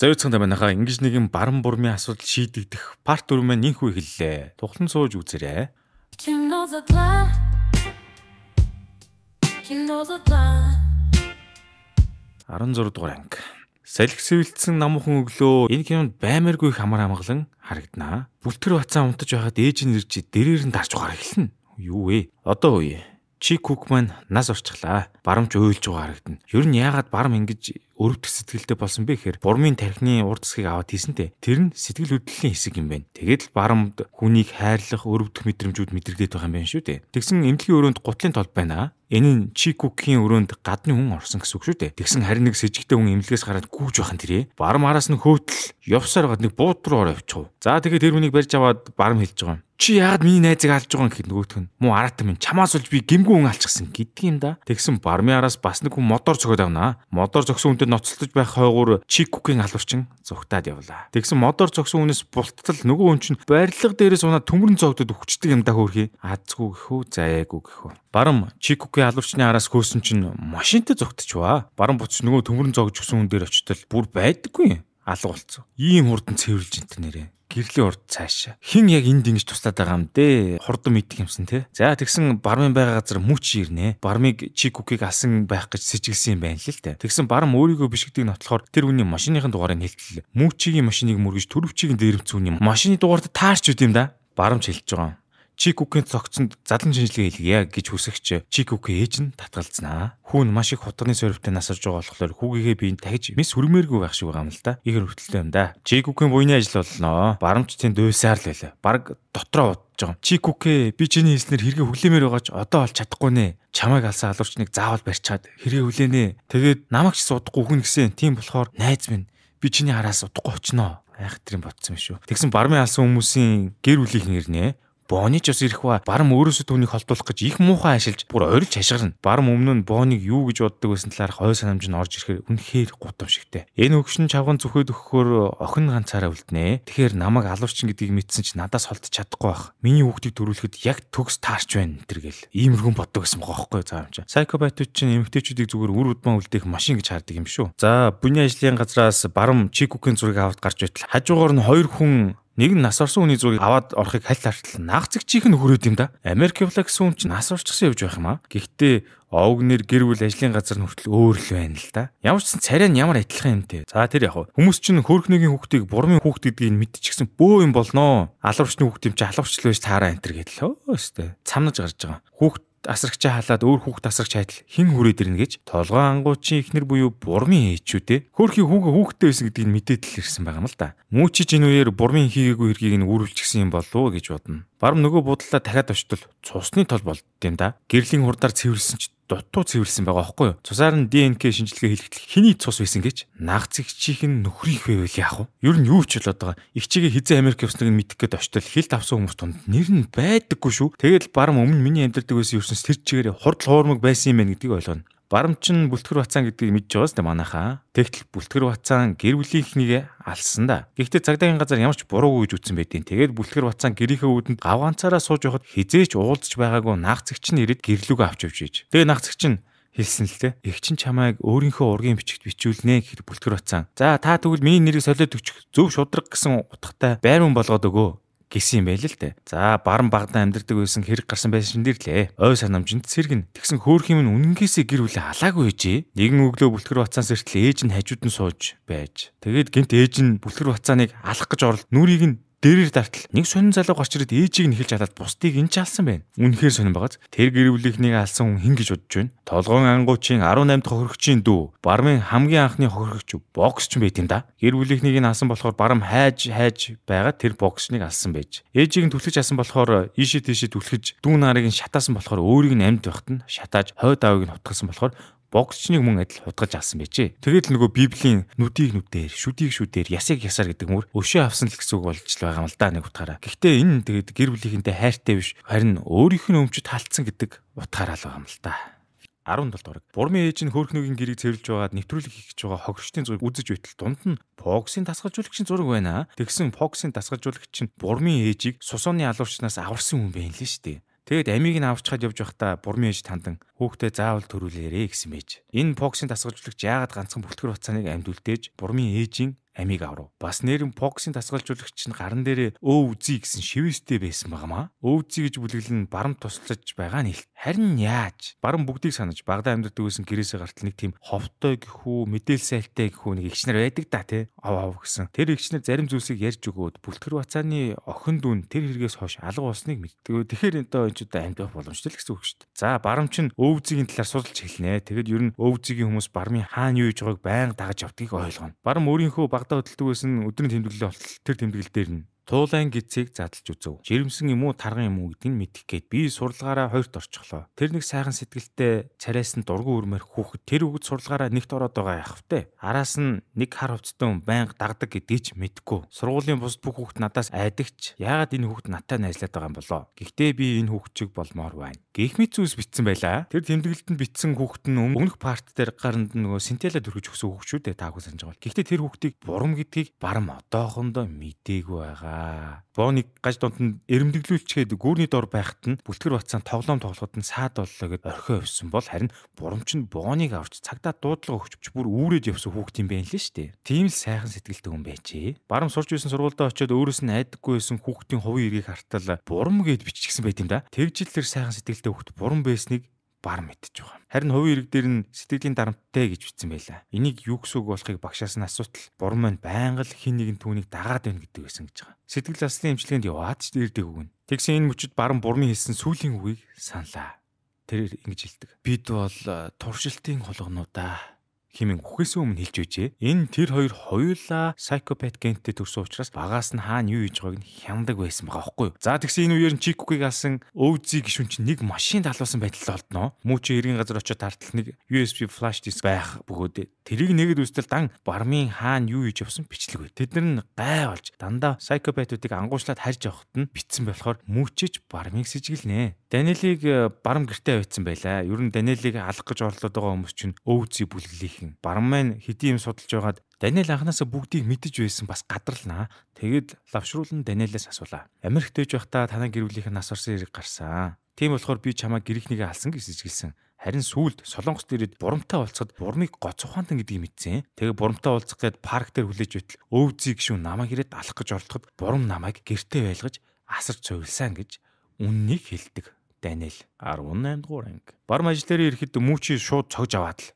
Зөөцөн таманахаа ингэж нэгэн баран бурмын асуудал шийдэгдэх парт 4 маань инхүү эхэллээ. Тухлан сууж үзээрэй. You know the plan. You know the plan. 16 дугаар анги. Салхи сэвэлтсэн намхан өглөө энэ кинонд баймаргүй их амар амгалан харагданаа. Бүлтгэр бацаа унтаж байхад ээж нь ирж дэрээр нь дарж угаар эхэлнэ. Юу вэ? Одоо үе. Чи Кук маань нас орчихлаа. Барамж уйлж байгаа харагдана. Ер нь яагаад барам ингэж өрөвдөх сэтгэлтэй болсон бэ гэхээр бурмын тархины урд засгийг аваад хийсэнтэй. Тэр нь сэтгэл хөдлөлийн хэсэг юм байна. Тэгээд л барамд хүнийг хайрлах, өрөвдөх мэдрэмжүүд мэдрэгдээд байгаа юм байна шүү дээ. Тэгсэн эмнэлгийн өрөөнд гутлын тол байна. Энэ нь Чи Кукийн өрөөнд гадны хүн орсон гэсэн үг шүү дээ. Тэгсэн харин нэг сэжигтэй хүн эмнэлгээс гараад гүүж байхын тэрэ. Барам араас нь хөөтл явсаар гад нэг бууд руу ороо явчихв. За тэгээд тэр хүнийг барьж аваад барам хэлж байгаа юм чи яагаад миний найзыг алж байгаа юм гэхэд нөгөөх нь муу аратан минь чамаас болж би гимгүү хүн алчихсан гэдэг юм да. Тэгсэн бармын араас бас нэг хүн мотор цогоод авнаа. Мотор зогсон хүнтэй ноцолдож байх хойгуур чиккугийн алуурчин зүгтаад явлаа. Тэгсэн мотор зогсон хүнээс булттал нөгөө хүн чинь барилга дээрээс унаа төмөрн зогдод өгчдөг юм да хөөрхий. Аазгүй гэхүү заяагүй гэхүү. Барам чиккугийн алуурчны араас хөөсөн чинь машинтай зогтчихваа. Барам буц нөгөө төмөрн зогж өгсөн хүн дээр очтол бүр байдаггүй алга болцсон. Ийм хурдан цэвэрлж энэ нэрээ гэрлийн урд цааш. Хин яг энд ингэж туслаад байгаа юм дээ. Хурдан мэддэг юмсан те. За тэгсэн бармын байгаа газар мүч ирнэ. Бармыг чи кукийг алсан байх гэж сэжиглсэн юм байна л л те. Тэгсэн барм өөрийгөө бишгдэг нотлохоор тэр хүний машиныхын дугаарыг хэлтлээ. Мүчигийн машиныг мөргөж төрөвчийг дээрэмцүүн юм. Машины дугаард таарч үт юм да. Барамч хэлж байгаа. Чикүкийн цогцонд задлан шинжилгээ хийлгийа гэж хүсэгч Чикүкийн ээж нь татгалзнаа. Хүүн маш их хутганы сорвтой насарж байгаа болохоор хүүгийгээ биеийн тагж мис хүрмээргүй байх шиг байгаа юм л да. Игэр хүртэлтэй юм да. Чикүкийн буйны ажил болноо. Барамчтын дөөсаар л байлаа. Бараг дотроо удаж байгаа. Чикүкээ би чиний хэлснээр хэрэгэ хүлээмээр байгаа ч одоо олж чадахгүй нэ. Чамайг алсан алуурчныг заавал барьчаад хэрэгэ хүлээнэ. Тэгээд намайг ч судахгүй хүн гисэн. Тийм болохоор найз минь би чиний хараас удахгүй очноо. Айхтрын ботсон юм шүү. Тэгсэн бармын алсан хүмүүсийн гэр бүлийнхэн ирнэ Бооны ч бас ирэх ба барам өөрөөсөө түүнийг холдуулах гэж их муухай ашиглаж бүр ойрч хашгирна. Барам өмнө нь бооныг юу гэж боддог байсан талаарх ой санамж нь орж ирэхээр үнэхээр гутамшигтэй. Энэ хөгшин чавган зүхээд өгөхөөр охин ганцаараа үлднэ. Тэгэхээр намайг алуурчин гэдгийг мэдсэн чи надаас холдож чадахгүй байх. Миний хүүхдийг төрүүлэхэд яг төгс таарч байна гэл. Иймэрхүүн боддог байсан байгаа байхгүй заа юм чи. Сайкопатууд чинь эмгтээчүүдийг зүгээр үр удмаа үлдээх машин гэж хардаг юм шүү. За бүний ажлын газраас барам чикүкийн зургийг аваад гарч байтал хажуугаар нь хоёр хүн Нэг нь нас орсон хүний зургийг аваад орохыг хальт артал наах зэгчийнх нь хөрөөд юм да. Америк явлаа гэсэн хүн чинь нас орчихсан явж байх юм аа. Гэхдээ овг нэр гэр бүл ажлын газар нь хүртэл өөр л байна л да. Ямар ч сан царай нь ямар адилхан юм те. За тэр яг хүмүүс чинь хөрхнөгийн хүүхдийг бурмын хүүхд гэдгийг мэдчихсэн бөө юм болноо. Алуурчны хүүхд юм чи алуурчлал байж таараа энэ төр гэдэл хөө өстэй. Цамнаж гарч байгаа. Хүүхд асрагчаа халаад өөр хүүхд асрагч хайтал хин хүрээд ирнэ гэж толгой ангуучийн ихнэр буюу бурмын ээчүүдээ хөөрхий хүүгээ хүүхдтэй байсан гэдгийг мэдээд л ирсэн байгаа юм л да. Мүүчи жинүүээр бурмын хийгээгүй хэргийг нь үүрүүлчихсэн юм болов уу гэж бодно. Барам нөгөө буудлаа дахиад очтол цусны тол болд юм да. Гэрлийн хурдаар цэвэрлсэн ч дутуу цэвэрлсэн байгаа байхгүй юу? Цусаар нь ДНК шинжилгээ хийлгэтэл хиний цус байсан гэж наг зэгчийнх нь нөхрийнх байвал яах вэ? Ер нь юу ч болоод байгаа. Их чигээ хизээ Америк явсныг нь мэдэх гээд очтол хилд авсан хүмүүс тунд нэр нь байдаггүй шүү. Тэгэл барам өмнө миний амьдардаг байсан ерөөс тэр чигээр хурдл хуурмаг байсан юм байна гэдгийг ойлгоно. Барамчин бүлтгэр бацаан гэдгийг мэдж байгаас тэ манайхаа. Тэгтэл бүлтгэр бацаан гэр бүлийнхнийг алсан да. Гэхдээ цагдаагийн газар ямар ч буруугүй гэж үтсэн байдیں۔ Тэгээд бүлтгэр бацаан гэрийнхээ үүдэнд гавганцаараа сууж явахад хизээч уулзч байгаагүй наагцэгч нь ирээд гэрлүүгөө авч явж ийж. Тэгээ наагцэгч нь хэлсэн л те. Их чин чамайг өөрийнхөө ургийн бичигт бичүүлнэ гэхэд бүлтгэр бацаан. За та тэгвэл миний нэрийг солиод өгчих. Зөв шудраг гэсэн утгатай байрун болгоод өгөө гэсэн юм байл л дээ. За баран багтаа амьдардаг байсан хэрэг гарсан байсан дэр лээ. Ой санамжинд сэргэн. Тэгсэн хөөх юм үнэнгээсээ гэр бүлээ халаагүй ээжээ. Нэгэн өглөө бүлтгэр бацаан сэртэл ээж нь хажууд нь сууж байж. Тэгээд гинт ээж нь бүлтгэр бацааныг алах гэж орол нүрийг нь дээрэр дартал нэг сонин залуу гарч ирээд ээжийг нь хэлж халаад бусдыг энэ ч алсан байна. Үнэхээр сонин байгааз тэр гэр бүлийнхнийг алсан хүн хин гэж бодож байна. Толгоон ангуучийн 18 дахь хөрөгчийн дүү бармын хамгийн анхны хөрөгч бокс ч байт юм да. Гэр бүлийнхнийг нь алсан болохоор барам хайж хайж байгаа тэр боксныг алсан байж. Ээжийг нь түлхэж асан болохоор ийшээ тийшээ түлхэж дүү нарыг нь шатаасан болохоор өөрийг нь амьд байхад нь шатааж хойд аавыг нь хутгасан болохоор боксчныг мөн адил хутгаж авсан байжээ. Тэгээд л нөгөө библийн нүдийг нүдээр, шүдийг шүдээр, ясыг ясаар гэдэг мөр өшөө авсан л гэсэн үг болж л байгаа юм л да нэг утгаараа. Гэхдээ энэ тэгээд гэр бүлийнхэнтэй хайртай биш харин өөрийнх нь өмчөд халтсан гэдэг утгаараа л байгаа юм л да. 17 дугаар. Бурмын ээж нь хөөрхнөгийн гэрийг цэвэрлж байгаад нэвтрүүлэг хийх гэж байгаа хогшдын зургийг үзэж байтал дунд нь Фоксын дасгалжуулагчийн зураг байна. Тэгсэн Фоксын дасгалжуулагч нь Бурмын ээжийг сусооны алуурчнаас аварсан хүн байнлээ шүү дээ. Тэгэд амийг нь авчхад явж байхдаа бурмын ээж тандан хүүхдээ заавал төрүүлээрэ гэсэн мэж. Энэ Фоксын дасгалжуулагч яагаад ганцхан бүлтгэр хуцааныг амьд үлдээж бурмын ээжийн амийг аврав. Бас нэрэн боксing дасгалжуулагч нь гаран дээрээ өө үзье гэсэн шивэстэй байсан байгаамаа. Өө үзье гэж бүлэглэн барам туслаж байгаа нь хэл. Харин яаж? Барам бүгдийг санаж Багдад амьдардаг байсан гэрээсээ гартал нэг тийм ховтой гэхүү, мэдээлсайлтай гэхүү нэг эгчнэр байдаг да тий. Ав ав гэсэн. Тэр эгчнэр зарим зүйлсийг ярьж өгөөд бүлтгэр бацааны охин дүүн тэр хэрэгээс хойш алга болсныг мэддэг. Тэгэхээр энэ доо энэ ч удаа амьдах боломжтой л гэсэн үг шүү дээ. За барам чинь өө үзьегийн талаар судалж эхэлнэ. Тэгэд ер нь өө үзьегийн хүмүүс бармын хаана юу хийж байгааг байнга дагаж явдгийг ойлгоно. Барам өөрийнхөө Багдад хөдөлдөг байсан өдрийн тэмдэглэлээ болтол тэр тэмдэглэл дээр нь Туулайн гизийг задлж үзв. Жирэмсэн юм уу тарган юм уу гэдгийг мэдэх гээд би сурлагаараа хоёрт орчихлоо. Тэр нэг сайхан сэтгэлтэй царайс нь дургу өрмөр хүүхэд тэр үгд сурлагаараа нэгт ороод байгаа яхавтай. Араас нь нэг хар хувцтай хүн байнга дагдаг гэдгийг ч мэдэхгүй. Сургуулийн бусд бүх хүүхэд надаас айдагч. Яагаад энэ хүүхэд надтай найзлаад байгаа юм болоо? Гэхдээ би энэ хүүхчиг болмоор байна. Гэх мэт зүйлс битсэн байлаа. Тэр тэмдэглэлтэнд битсэн хүүхэд нь өмнөх парт дээр гаранд нөгөө синтела төрөж өгсөн хүүхчүүд ээ таагүй санаж байгаа. Гэхдээ тэр хүүхдийг бурам гэдгийг барам одоохондоо мдээгүй байгаа. Бооныг гаж дунд нь эрэмдэглүүлчгээд гүүрний дор байхад нь бүлтгэр бацаан тоглоом тоглоход нь саад боллоо гэд орхио явсан бол харин бурамч нь бооныг авч цагдаа дуудлага өгч бүр үүрээд явсан хүүхд юм байна лээ дээ. Тийм л сайхан сэтгэлтэй хүн байжээ. Барам сурч байсан сургуультай очиод өөрөөс нь айдаггүй байсан хүүхдийн хувийн эргийг хартал бурам гэд биччихсэн байт юм да. Тэгжил тэр сайхан сэтгэлтэй хүүхд бурам байсныг бар мэдчих байгаа. Харин хувийн ирэг дээр нь сэтгэлийн дарамттай гэж бичсэн байлаа. Энийг юу гэсэн үг болохыг багшаас нь асуутал буран маань байнга л хин нэгэн түүнийг дагаад байна гэдэг байсан гэж байгаа. Сэтгэл заслын эмчилгээнд яваад ч ирдэг үг нь. Тэгсэн энэ мөчөд баран бурмын хэлсэн сүүлийн үгийг саналаа. Тэр ингэж хэлдэг. Бид бол э, туршилтын хулгнуудаа хэмээн үхээс өмнө хэлж байжээ. Энэ тэр хоёр хоёулаа psychopath гентэй төрсөн учраас багаас нь хаана юу хийж байгааг нь хяндаг байсан байгаа байхгүй юу. За тэгсэн энэ үеэр Чикукийг алсан өвзий гişүн чинь нэг машин далуулсан байдалд олдноо. Муу чи эргэн газар очиод тартал нэг USB flash disk байх бөгөөд тэрийг нэгэд үстэл дан бармын хаана юу хийж явсан бичлэг бай. Тэд нар нь гай болж дандаа psychopath-уудыг ангуучлаад харж явахад нь битсэн болохоор мүүчиж бармыг сэжгэлнэ. Даниэлийг э, барам гэртээ авчихсан байлаа. Ер нь Даниэлийг алах гэж орлоод байгаа хүмүүс чинь өвзий. Баран маань хэдийн юм судалж байгаад Даниэл анханасаа бүгдийг мэдэж байсан бас гадарлнаа. Тэгэд лавшруулан Даниэлээс асуулаа. Америкт ээж байхдаа танай гэр бүлийнх нь нас орсон хэрэг гарсан. Тийм болохоор би чамаа гэрийнхнийгээ алсан гэж сэтгэлсэн. Харин сүулт Солонгос дээрээ бурамтай уулзахад бурмыг гоц ухаантан гэдгийг мэдсэн. Тэгээ бурамтай уулзах гээд парк дээр хүлээж байтал өвзий гişүн намайг ирээд алах гэж оролдоход бурам намайг гэртээ байлгаж асарч цуйлсан гэж үннийг хэлдэг. Даниэл 18 дугаар анги. Барм ажил дээр ирэхэд мүүчи шууд цогж аваад л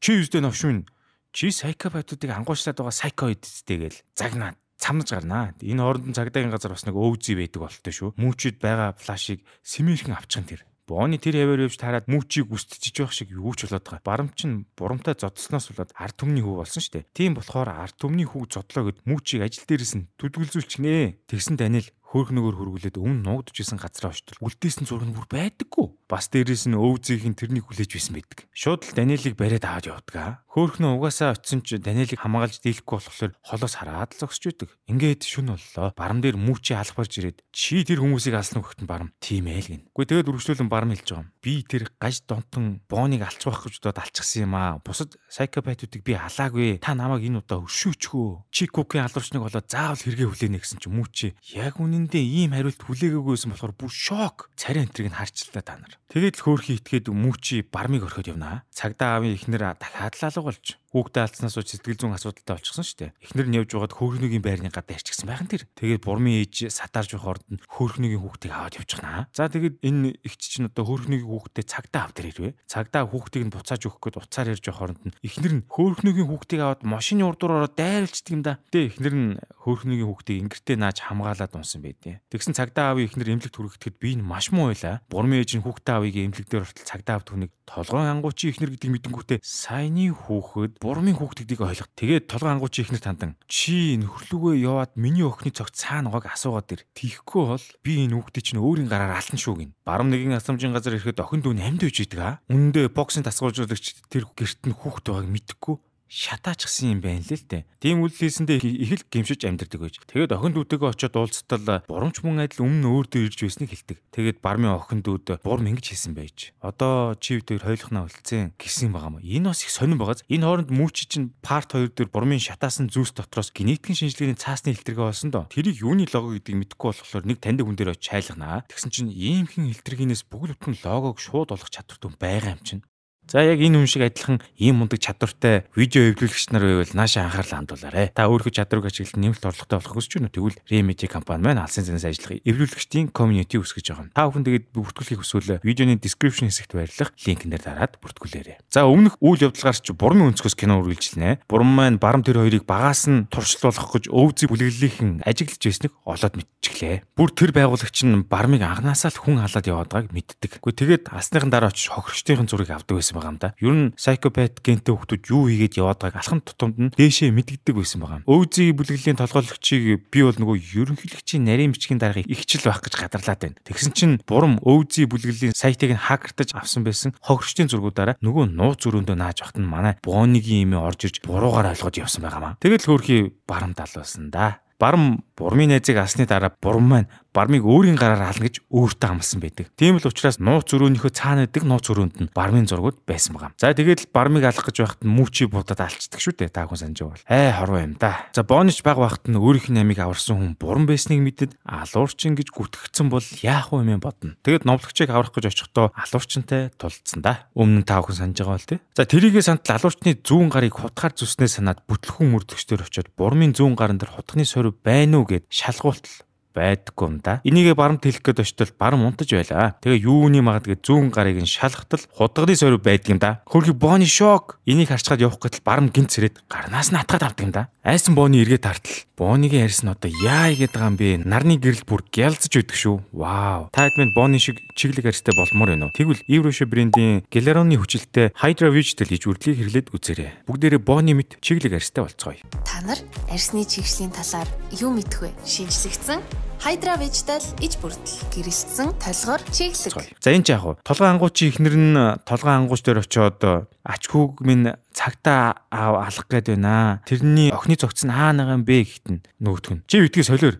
Чи юусдэ новшмын чи сайкопатуудыг ангуучлаад байгаа сайкоид зүтэй гээл загнаад цамнаж гарнаа. Энэ хоорондын цагдаагийн газар бас нэг өвзий байдаг болтой шүү. Мүүчид байгаа флашийг сэмэрхэн авчихын тэр. Бооны тэр хаваар явж таарад мүүчийг үстчихэж байх шиг юу ч болоод байгаа. Барамч нь бурамтай зодсноос болоод ард түмний хүү болсон шүү дээ. Тийм болохоор ард түмний хүү зодлоо гэд мүүчийг ажил дээрээс нь түдгэлзүүлчихнэ. Тэгсэн Даниэл хөөхнөгөр хөргүүлээд өмнө нуугдж исэн газраа очтол үлдээсэн зураг нь бүр байдаггүй. Бас дээрээс нь өвзийнх нь тэрнийг хүлээж байсан байдаг. Шууд л Даниэлийг бариад аваад явдаг. Хөөхнөө угаасаа очисон ч Даниэлийг хамгаалж дийлэхгүй болохоор холоос хараад л зогсож байдаг. Ингээд шүн боллоо. Барам дээр мүүчи алхбарж ирээд чи тэр хүмүүсийг алсан хөхтөн барам тийм ээ л гин. Үгүй тэгээд үргэлжлүүлэн барам хэлж байгаа юм. Би тэр гаж донтон бооныг алчих байх гэж бодоод алчихсан юм аа. Бусад сайкопатуудыг би халаагүй. Та намайг энэ удаа өшөөчхөө. Чи кукийн алуурчныг болоод заавал хэрэгээ хүлээнэ гэсэн чи мүүчи. Яг үнэ үнэндээ ийм хариулт хүлээгээгүйсэн болохоор бүр шок. Царай энтрийг нь харчлаа та нар. Тэгээд л хөөрхий итгээд мүүчи бармыг орхиод явнаа. Цагдаа аавын ихнэр дахиад л алга болж хүүхдээ алдснаас уу сэтгэл зүйн асуудалтай болчихсон шүү дээ. Эхнэр нь явж байгаад хөөрхнөгийн байрны гадаа ирчихсэн байхan тэр. Тэгээд бурмын ээж сатарж байх орд нь хөөрхнөгийн хүүхдийг аваад явчихнаа. За тэгээд энэ ихч чинь одоо хөөрхнөгийн хүүхдээ цагдаа авдар ирвэ. Цагдаа хүүхдийг нь буцааж өгөх гээд уцаар ярьж байх оронд нь эхнэр нь хөөрхнөгийн хүүхдийг аваад машины урдуур ороод дайрлцдаг юм да. Тэ эхнэр нь хөөрхнөгийн хүүхдийг ингэртээ нааж хамгаалаад унсан байдیں۔ Тэгсэн цагдаа аавын эхнэр эмнэлэгт хүрэхэд би энэ маш муу байла. Бурмын ээж нь хүүхдээ аавыг эмнэлэг дээр ортол цагдаа аав түүнийг толгойн ангуучийн эхнэр гэдэг мэдэнгүүтээ саяны хүүхэд бурмын хүүхдүүдийг ойлгох. Тэгээд толгой ангуучийн ихнэр тандан чи нөхрлөгөө яваад миний охины цогт цаана угааг асуугаад ир. Тихгүй бол би энэ хүүхдийг чинь өөрийн гараар ална шүү гин. Барам нэгэн асамжийн газар ирэхэд охин дүү амьд үйж идэг аа. Үндэ боксинг тасгуулжуулагч тэр герт нь хүүхд байгааг мэдхгүй шатаачсан юм байна л л дээ. Тийм үйлдэлсэндээ их л гимшиж амьдэрдэг байж. Тэгээд охин дүүтэйгээ очиод уулзтал бурамч мөн адил өмнө өөр дээр ирж байсныг хэлдэг. Тэгээд бармын охин дүүд бурм ингэж хийсэн байж. Одоо чи тэр хойлохнаа үлцэн гисэн байгаа юм. Энэ бас их сонирн байгааз. Энэ хооронд мүүчи чинь парт 2 дээр бурмын шатаасан зүйлс дотроос генетикийн шинжилгээний цаасны хэлтэргээ болсон доо. Тэрийг юуны лого гэдгийг мэдэхгүй болохоор нэг таньдаг хүн дээр очиж хайлахнаа. Тэгсэн чинь ийм хэн хэлтэргийнээс бүгд бүтэн логог шууд олох чадвартай байгаа юм чинь. За яг энэ хүн шиг адилхан ийм мундаг чадвартай видео эвлүүлэгч нар байвал нааша анхаарлаа хандуулаарай. Та өөрийнхөө чадварыг ажиглан нэмэлт орлоготой болох хүсэж байна уу? Тэгвэл Remedy компани маань алсын зэнээс ажиллах эвлүүлэгчдийн community үүсгэж байгаа. Та бүхэн тэгээд бүртгүүлэхийг хүсвэл видеоны description хэсэгт байрлах линкээр дараад бүртгүүлээрэй. За өмнөх үйл явдалгаар ч бурмын өнцгөөс кино үргэлжилнэ. Бурам маань барам тэр хоёрыг багаас нь туршилтуулах гэж өвзий бүлэглэлийнхэн ажиглаж байсныг олоод мэдчихлээ. Бүр тэр байгуулагч нь бармыг анханасаа л хүн халаад яваад байгааг мэддэг. Гэхдээ тэгээд алсныхан дараа очиж хохирчдын зургийг авдаг байсан байгаа юм да. Ер нь psychopath гентэй хүмүүс юу хийгээд яваад байгааг алхам тутамд нь дээшээ мэддэг байсан байгаа. Өвзий бүлэглэлийн толгойлогчийг би бол нөгөө ерөнхийлөгчийн нарийн бичгийн даргаыг ихчил байх гэж гадарлаад байна. Тэгсэн чинь бурам өвзий бүлэглэлийн сайтыг нь хакертаж авсан байсан хохирчдын зургуудаараа нөгөө нууц зөрөөндөө нааж авахт нь манай бооныгийн имээ орж ирж буруугаар ойлгоод явсан байгаамаа. Тэгэл хөөрхий барамдал байсан да. Барам бурмын найзыг асны дараа бурам маань бармыг өөрийн гараар хална гэж өөртөө амласан байдаг. Тийм л учраас нууц зөрөөнийхөө цаана байдаг нууц зөрөөнд нь бармын зургууд байсан байгаа. За тэгээд бармыг алах гэж байхад мүүчи будаад алцдаг шүү дээ. Та хүн санаж байгаа бол. Ай хорвоо юм да. За бонч баг байхад нь өөрийнх нь амийг аварсан хүн бурам байсныг мэдэд алуурчин гэж гүтгэгдсэн бол яах вэ юм бодно. Тэгээд новлогчийг аврах гэж очихдоо алуурчинтай тулцсан да. Өмнө нь та хүн санаж байгаа бол тий. За тэрийгэ сантал алуурчны зүүн гарыг хутгаар зүснээ санаад бүтлэхүүн мөрдөгчдөр очиод бурмын зүүн гарын дээр хутганы сорив байна уу гэд шалгуултал байдаггүй юм да. Энийгээ барамт хэлэх гээд очтол барам унтаж байлаа. Тэгээ юуны магадгүй зүүн гарыг нь шалгатал худганы сорив байдаг юм да. Хөрхи бооны шок. Энийг харчгаад явах гэтэл барам гинт цэрэд гарнаас нь атгаад авдаг юм да. Айсан бооны эргээ тартал. Бооныгийн ярьсан одоо яа игээд байгаа юм бэ? Нарны гэрэл бүр гялзж өгдөг шүү. Вау. Та хэд минь бооны шиг чиглэг арьстай болмоор байна уу? Тэгвэл Еврошо брендийн Geleron-ы хүчилтэй Hydra Vegetal гэж үрдлийг хэрлээд үзээрэй. Бүгдээрээ бооны мэт чиглэг арьстай болцгоё. Та нар арьсны чигшлийн талаар юу мэдэх вэ? Шинжлэгдсэн Hydra Vegetal иж бүрдэл гэрэлтсэн толгоор чиглэг. За энэ ч яг уу толгой ангуучийн ихнэр нь толгой ангууч дээр очиод ач хүүг минь цагтаа алах гээд байна. Тэрний охины цогц нь хаана байгаа юм бэ гэхтэн нөгөөх нь. Чи битгий солиор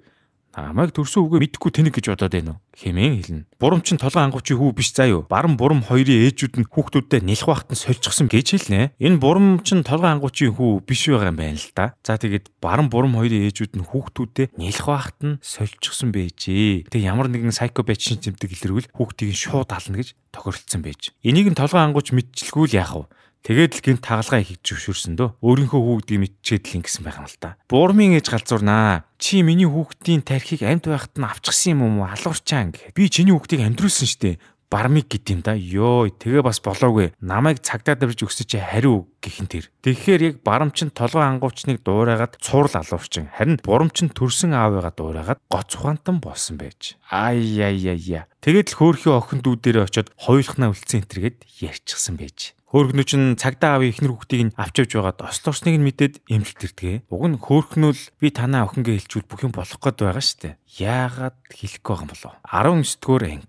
намайг төрсөн үгээ мэдхгүй тэнэг гэж бодоод байна уу? Хэмээн хэлнэ. Бурам чин толгой ангуучийн хүү биш заа юу? Баран бурам хоёрын ээжүүд нь хүүхдүүдтэй нэлэх бахтан сольчихсон гэж хэлнэ. Энэ бурам чин толгой ангуучийн хүү биш байгаа юм байна л да. За тэгээд баран бурам хоёрын ээжүүд нь хүүхдүүдтэй нэлэх бахтан сольчихсон байжээ. Тэг ямар нэгэн сайкобат шин тэмдэг илэрвэл хүүхдийг шууд ална гэж тохиролцсон байж. Энийг нь толгой ангууч мэдчихгүй л яах вэ? Тэгээд л гинт тагалгаа их зөвшөөрсөн дөө. Өөрийнхөө хүүхдийг мэдчихэд л ингэсэн байх юм л та. Буурмын ээж галзуурнаа. Чи миний хүүхдийн тархийг амьд байхад нь авчихсан юм уу? Алуурчаан гэхэд. Би чиний хүүхдийг амьдруулсан штэ бармиг гэд юм да. Йоо, тэгээ бас болоогүй. Намайг цагдаа давж өгсөж чи хариу гэхин тэр. Тэгэхээр яг барамчин толгой ангуучныг дуурайгаад цуурл алуурчин. Харин бурамчин төрсөн аавыгаа дуурайгаад гоц ухаантан болсон байж. Ай яй яй яй. Тэгээд л хөөхий охин дүү дээрээ очиод хоёулахнаа үлдсэн энтергээд ярьчихсан байж. Хөөхнөө чин цагдаа аавын ихнэр хүүхдийг нь авч явж байгаад ослорсныг нь мэдээд эмгэлтэрдэг. Уг нь хөөхнөл би танаа охингээ хэлчихвэл бүх юм болох гээд байгаа штэ. Яагаад хэлэхгүй байгаа юм болов? 19 дугаар анги.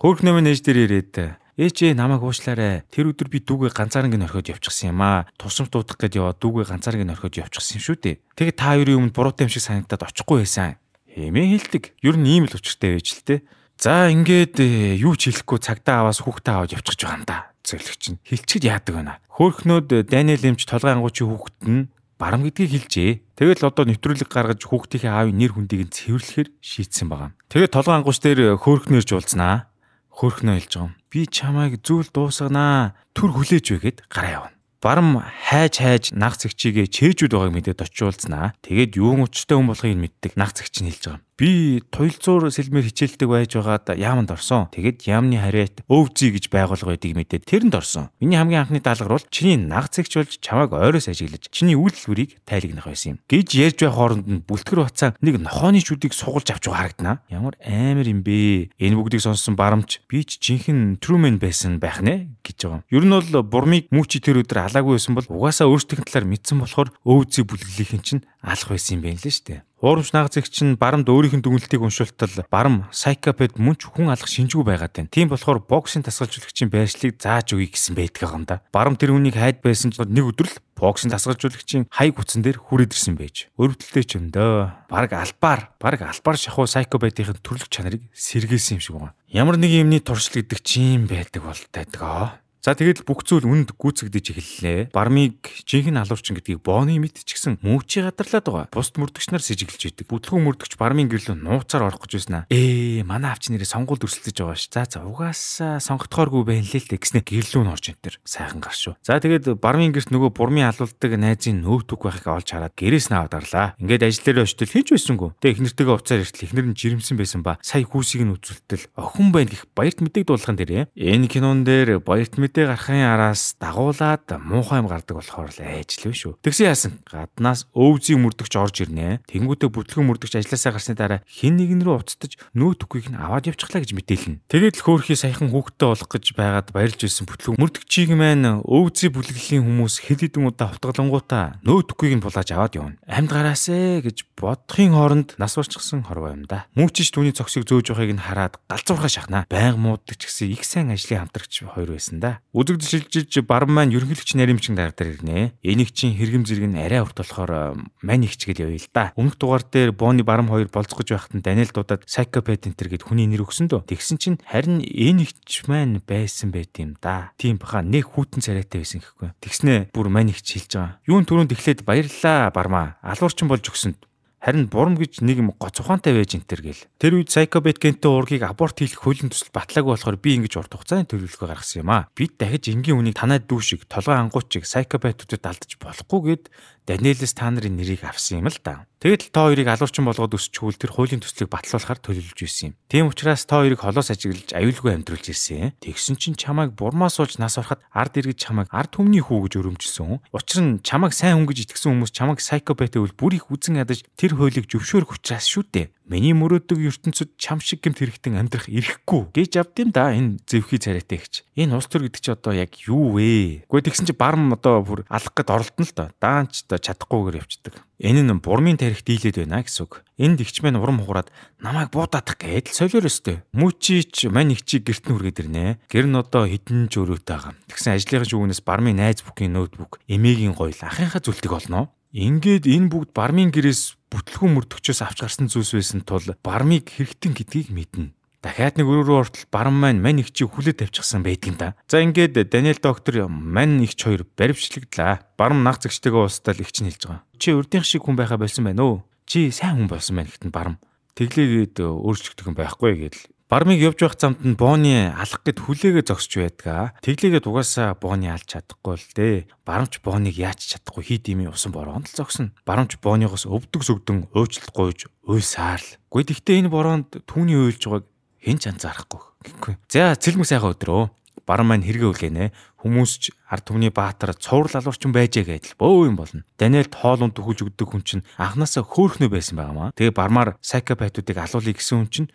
Хөөхнөө минь ээж дээр ирээд Ээжээ намайг уушлаарай. Тэр өдөр би дүүгээ ганцаарнг нь орхиод явчихсан юм аа. Тусамж дуудах гээд яваад дүүгээ ганцаарнг нь орхиод явчихсан юм шүү дээ. Тэгээ та хоёрын өмнө буруутай юм шиг санагдаад очихгүй байсан. Хэмээ хэлдэг. Ер нь ийм л учиртай байж л те. За ингээд э, юу ч хэлэхгүй цагтаа аваас хүүхдээ аваад явчихж байгаа юм да зөвлөгч нь хилчгэд яадаг байна. Хөөхнүүд Даниэл эмч толгой ангуучийн хүүхэд нь барам гэдгийг хэлжээ. Тэгэл одоо нэвтрүүлэг гаргаж хүүхдийнхээ аавын нэр хүндийг нь цэвэрлэхээр шийдсэн байгаа. Тэгээд толгой ангууч дээр хөөхнөрж уулзнаа. Хөөхнөө хэлж байгаа юм. Би чамайг зүйл дуусганаа. Түр хүлээж байгээд гараа явна барам хайж хайж наг зэгчигээ чээжүүд байгааг мэдээд очиулснаа. Тэгээд юун учиртай хүн болохыг мэддэг наг зэгч нь хэлж байгаа. Би туйлзуур сэлмэр хичээлдэг байж байгаад яаманд орсон. Тэгэд яамны харьяат өвзий гэж байгуулга байдгийг мэдээд тэрэнд орсон. Миний хамгийн анхны даалгавар бол чиний наг зэгч болж чамайг ойроос ажиглаж чиний үйлдвэрийг тайлагнах байсан юм. Гэж ярьж байх хооронд нь бүлтгэр бацаа нэг нохооны шүдийг сугалж авч байгаа харагдана. Ямар амар юм бэ? Энэ бүгдийг сонссон барамч би ч жинхэнэ Трүмэн байсан байх нэ гэж байгаа. Ер нь бол бурмыг мүүчи тэр өдөр алаагүй байсан бол угаасаа өөрсдийн талаар мэдсэн болохоор өвзий бүлэглэлийн чинь алах байсан юм байна л шүү дээ. Хуурамч нагцэгч нь барамд өөрийнх нь дүнэлтийг уншуултал барам сайкопед мөн ч хүн алах шинжгүй байгаад байна. Тийм болохоор боксing тасгалжуулагчийн байршлыг зааж өгье гэсэн байдаг юм да. Барам тэр хүнийг хайд байсан ч нэг өдөр л боксing тасгалжуулагчийн хай гүцэн дээр хүрээд ирсэн байж. Өрөвдөлтэй ч юм дөө. Бараг албаар, бараг албаар шахуу сайкопедийн төрлөх чанарыг сэргээсэн юм шиг байна. Ямар нэг юмний туршил гэдэг чим байдаг бол тайдаг аа. За тэгээд бүх зүйл үнд гүйцэгдэж эхэллээ. Бармыг жинхэнэ алуурчин гэдгийг бооны мэд ч гэсэн мүүчи гадарлаад байгаа. Бусд мөрдөгч нар сэжиглэж идэг. Бүтлгүүн мөрдөгч бармын гэрлөө нууцаар орох гэж байсан аа. Ээ, манай авч нэрээ сонгуульд өрсөлдөж байгаа ш. За за угаасаа сонгогдохооргүй байна лээ л гэснээр гэрлүү н орж энтер. Сайхан гар шүү. За тэгээд бармын гэрт нөгөө бурмын алуулдаг найзын нөөтөг байхыг олж хараад гэрээс наваад гарлаа. Ингээд ажил дээр очтол хийж байсангүй. Тэгээ эхнэртэйгээ уцаар иртэл эхнэр нь жирэмсэн байсан ба сая хүүсийг нь үзүүлтэл охин байна гэх баярт мэдээг дуулахын дээрээ энэ кинон дээр баярт мэдээ гарахын араас дагуулад муухай юм гардаг болохоор л айжлав шүү. Тэгсэн яасан гаднаас өвзийн мөрдөгч орж ирнэ. Тэнгүүтээ бүтлгэн мөрдөгч ажилласаа гарсны дараа хин нэгэн рүү уцтаж нөөтөхгүй нь аваад явчихлаа гэж мэдээлнэ. Тэгээд л хөөрхий саяхан хүүхдтэй болох гэж байгаад баярлж байсан бүтлгэн мөрдөгчийг маань өвзийн бүлэглэлийн хүмүүс хэд хэдэн удаа хутгалангуудаа нөөтөхгүй нь булааж аваад явна. Амьд гараасэ гэж бодохын хооронд нас барчсан хорвоо юм да. Мүүчиж түүний цогсыг зөөж байгааг нь хараад галзуурхаа шахна. Байнга мууддаг ч гэсэн их сайн ажлын хамтрагч хоёр байсан да. Үзэгдэж шилжиж баран маань ерөнхийлөгч наримчин дараа дээр ирнэ. Энийг чинь хэрэгэм зэрэг нь арай урт болохоор мань ихчгэл явъя л да. Өмнөх дугаар дээр Бооны барам хоёр болцгож байхад нь Даниэл дуудаад Psychopath Enter гэд хүний нэр өгсөн дөө. Тэгсэн чинь харин энэ ихч маань байсан байт юм да. Тийм баха нэг хүүтэн царайтай байсан гэхгүй. Тэгснэ бүр мань ихч хэлж байгаа. Юун түрүүнд эхлээд баярлаа бармаа. Алуурчин болж өгсөнд Харин бурам гэж нэг юм гоц ухаантай байж энтер гэл. Тэр үед Psychobet гэнтэй уургийг аборт хийх хөлн төсөл батлаагүй болохоор би ингэж урт хугацааны төлөвлөгөө гаргасан юм аа. Бид дахиж энгийн үнийг танаад дүүшиг толгой ангуучиг Psychobet-уудад алдаж болохгүй гэд Даниэлс та нарын нэрийг авсан юм л да. Тэгэд та хоёрыг алуурчин болгоод өсчихвэл тэр хуулийн төслийг батлуулахар төлөвлөж ирсэн юм. Тийм учраас та хоёрыг холоос ажиглаж аюулгүй амьдруулж ирсэн. Тэгсэн чинь чамайг бурмаа суулж нас ороход ард иргэж чамайг ард түмний хүү гэж өрөмжсөн. Учир нь чамайг сайн хүн гэж итгэсэн хүмүүс чамайг сайкопат гэвэл бүр их үзен ядаж тэр хуулийг зөвшөөрөх учраас шүү дээ. Миний мөрөөдөг ертөнцид чам шиг гэмт хэрэгтэн амьдрах ирэхгүй гэж авдим да энэ зэвхий царайтай ихч. Энэ улс төр гэдэг чи одоо яг юу вэ? Гэхдээ тэгсэн чи барм одоо бүр алах гэд оролдоно л доо. Даанч одоо чадахгүйгээр явцдаг. Энэ нь бурмын тарих дийлээд байна гэсэн үг. Энд ихч мэн урам хугараад намайг буудаадах гээд л солиор өстэй. Мүчич мань ихчийг герт нь үргээд ирнэ. Гэр нь одоо хідэн ч өрөөтэй байгаа. Тэгсэн ажлынхаа шүүгнээс бармын найз бүхийн ноутбук эмээгийн гоёл ахынхаа зүлтэг олно. Ингээд энэ бүгд бармын гэрээс бүтлгүүн мөрдөгчөөс авч гарсан зүйлс байсан тул бармыг хэрэгтэн гэдгийг мэднэ. Дахиад нэг өрөөрөө ортол баран маань мань их чи хүлээ тавьчихсан байдаг юм да. За ингээд Даниэл доктор мань ихч хоёр баримтчлагдлаа. Барам наг зэгчтэйгээ устдал ихч нь хэлж байгаа. Чи урдынх шиг хүн байха болсон байна уу? Чи сайн хүн болсон байна гэхдээ барам. Тэглээгээд өөрчлөгдөх юм байхгүй гэдэл Бармыг явж байх замд нь Бооны алах гэд хүлээгээ зогсож байдгаа. Тэглээгээд угаасаа Бооны алж чадахгүй л дээ. Барамч Бооныг яаж чадахгүй хий дими усан бороонд л зогсно. Барамч Бооныгоос өвдөг сүгдэн өөчлөлт гуйж уйсаар л. Гүй тэгтээ энэ бороонд түүний уйлж байгааг хэн ч анзаарахгүй гэхгүй. За цэлмэг сайхан өдрөө. Баран маань хэрэгэ үлээнэ. Хүмүүс ч ард түмний баатар цуврал алуурчин байжээ гэдэл бөө юм болно. Даниэлд хоол унд төхүүлж өгдөг хүн чинь анханасаа хөөхнөө байсан байгаамаа. Тэгээ бармаар сайкопатуудыг алуулъя гэсэн хүн чинь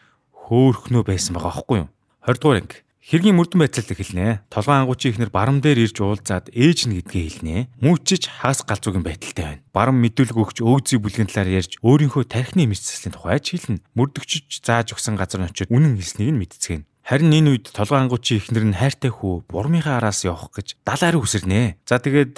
хөөхнөө байсан байгаа аахгүй юу? 20 дугаар анги. Хэргийн мөрдөн байцаалт эхэлнэ. Толгой ангуучийн ихнэр барам дээр ирж уулзаад ээж нь гэдгээ хэлнэ. Мүүчиж хагас галзуугийн байдалтай байна. Барам мэдүүлэг өгч өөзий бүлгийн талаар ярьж өөрийнхөө тархины мэдсэслийн тухай хэлнэ. Мөрдөгчөж зааж өгсөн газар нь очиод үнэн хэлснийг нь мэдцгэн. Харин энэ үед толгой ангуучийн ихнэр нь хайртай хүү бурмынхаа араас явах гэж далаар үсэрнэ. За тэгээд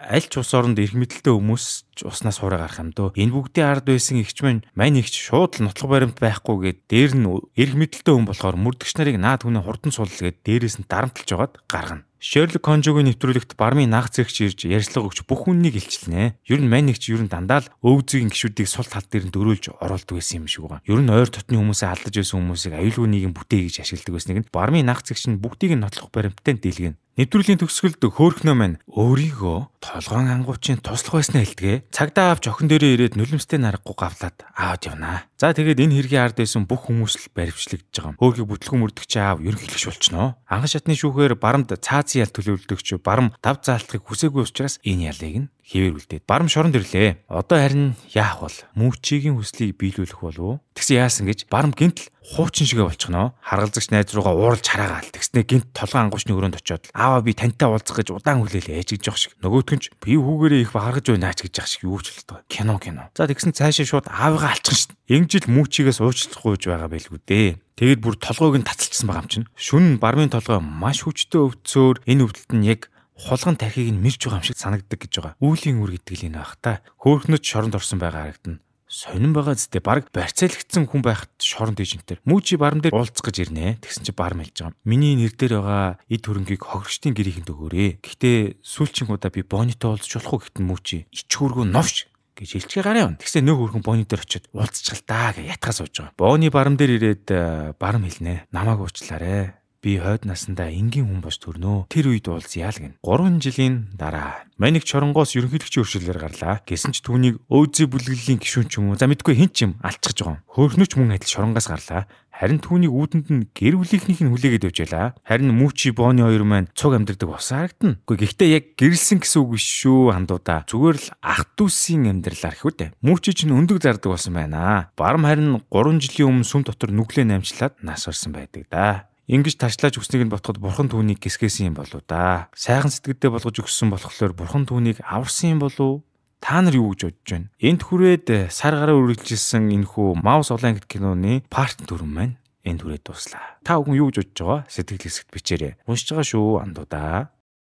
аль ч ус оронд эрх мэдэлтэй хүмүүс ч уснаас хуурай гарах юм дөө. Энэ бүгдийн ард байсан ихч мань мань ихч шууд л нотлох баримт байхгүйгээд дээр нь эрх мэдэлтэй хүн болохоор мөрдөгч нарыг наад хүнээ хурдан суулгээд дээрээс нь дарамтлж жагаад гаргана. Sherlock Holmes-ийн нэвтрүүлэгт бармын наг зэгч ирж ярьцлага өгч бүх хүннийг илчилнэ. Ер нь мань нэгч ер нь дандаа л өвзгийн гişүүдийг сул тал дээр нь дөрүүлж оролдог байсан юм шиг байгаа. Ер нь ойр дотны хүмүүсээ алдаж байсан хүмүүсийг аюулгүй нийгэм бүтээ гэж ашигладаг байсныг нь бармын наг зэгч нь бүгдийг нь нотлох баримттай дийлгэн. Нэвтрүүлгийн төгсгөлд хөөхнөө маань өөрийгөө толгоон ангуучийн туслах байснаа хэлдэгэ. Цагдаа авч охин дээрээ ирээд нулимстэй нарахгүй гавлаад аваад явнаа. За тэгээд энэ хэргийн ард байсан бүх хүмүүс л баривчлагдж байгаа юм. Хөөхийг бүтлгэн мөрдөгч аав ерөнхийлөгч болчихноо. Анхан шатны шүүхээр барамд цаазын ял төлөвлөдөгч барам тав заалтахыг хүсээгүй учраас энэ ялыг нь хэвээр үлдээд барам шоронд ирлээ. Одоо харин яах бол мүүчигийн хүслийг биелүүлэх болов уу? Тэгсэн яасан гэж барам гинтл хуучин шигэ болчихноо. Харгалзагч найз руугаа ууралж хараагаал. Тэгснэ гинт толгой ангуучны өрөөнд очиод аава би тантай уулзах гэж удаан хүлээлээ ээж гэж явах шиг. Нөгөөтгөн ч би хүүгээрээ их бахаргаж байна ч гэж явах шиг юу ч л тоо. Кино кино. За тэгсэн цаашаа шууд аавыгаа алчихна шүү дээ. Ингэжил мүүчигээс уучлахгүйж байгаа байлгүй дээ. Тэгэд бүр толгойг нь таталцсан байгаа юм чинь. Шүн бармын толгой маш хүчтэй өвдсөөр энэ өвдөлт нь яг хулган тархийг нь мэрж байгаа юм шиг санагддаг гэж байгаа. Үүлийн үр гэдэг л энэ байх та. Хөөхнөд шоронд орсон байгаа харагдана сонирн байгаа зү баг барьцаалагдсан хүн байхад шорон дэжинтэр мүүжи барам дээр уулзах гэж ирнэ. Тэгсэн чи барам хэлж байгаа. Миний нэр дээр байгаа эд хөрөнгийг хохирчдын гэрийнхэнд өгөөрэй. Гэхдээ сүүлчийн удаа би бонито уулзч болох уу гэтэн мүүжи. Ичхүүргөө новш гэж хэлчихээ гараа явна. Тэгсээ нөх хөрхөн бооны дээр очиод уулзчихал даа гэж ятгаа сууж байгаа. Бооны барам дээр ирээд э, барам хэлнэ. Намааг уучлаарэ. Би хойд насандаа энгийн хүн бос төрнөө. Тэр үед уулзъя л гин. 3 жилийн дараа Маник чоронгоос ерөнхийлөгчийн өршөөлөөр гарлаа. Гэсэн ч түүнийг өөзөө бүлэглэлийн гишүүн ч юм уу. За мэдгүй хин ч юм алдчихж байгаа. Хөөрхнөч мөн адил шоронгоос гарлаа. Харин түүнийг үүдэнд нь гэр бүлийнхнийх нь хүлээгээд явж ялаа. Харин Мүүчи Бооны хоёр маань цуг амьдардаг болсон харагдана. Гэхдээ гэхдээ яг гэрэлсэн гэсэн үг биш шүү хандуудаа. Зүгээр л ах дүүсийн амьдралаар их үдэ. Мүүчи ч өндөг зардаг болсон байна. Барам харин 3 жилийн өмнө сүм дотор нүглээ намжлаад нас орсон байдаг да. Ингиж ташлааж өгснийг нь ботход бурхан түүнийг гисгэсэн юм болоо да. Сайхан сэтгэлдээ болгож өгсөн болохоор бурхан түүнийг аварсан юм болов Та нар юу гэж бодож байна? Энд хүрээд сар гараа үргэлжилсэн энэхүү Маус Олон ангит киноны парт дүрэн маань энд хүрээд дуслаа. Та бүхэн юу гэж бодож байгаа? Сэтгэл хэсэгт бичээрэй. Уншиж байгаа шүү андуудаа.